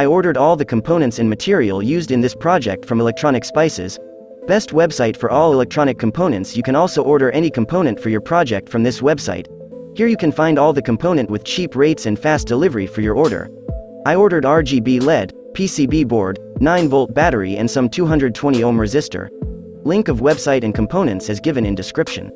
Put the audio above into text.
I ordered all the components and material used in this project from Electronic Spices, best website for all electronic components you can also order any component for your project from this website. Here you can find all the component with cheap rates and fast delivery for your order. I ordered RGB LED, PCB board, 9 volt battery and some 220 ohm resistor. Link of website and components is given in description.